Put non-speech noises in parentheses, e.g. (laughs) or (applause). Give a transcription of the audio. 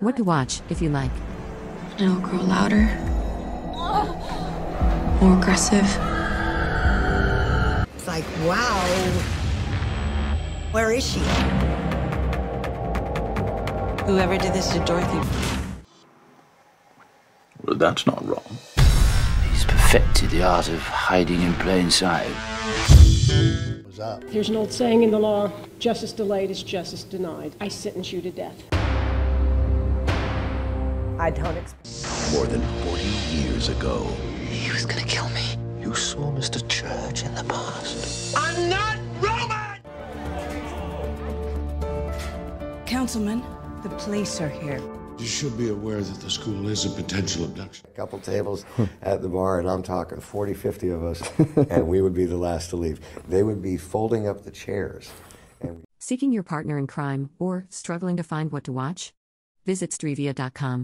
What to watch, if you like. It'll grow louder, more aggressive. It's like, wow. Where is she? Whoever did this to Dorothy. Well, that's not wrong. He's perfected the art of hiding in plain sight. What's up? There's an old saying in the law justice delayed is justice denied. I sentence you to death. I don't expect. More than 40 years ago, He was gonna kill me. you saw Mr. Church in the past. I'm not Roman! Councilman, the police are here. You should be aware that the school is a potential abduction. A couple tables at the bar, and I'm talking 40, 50 of us, (laughs) and we would be the last to leave. They would be folding up the chairs. And Seeking your partner in crime or struggling to find what to watch? Visit Stryvia.com.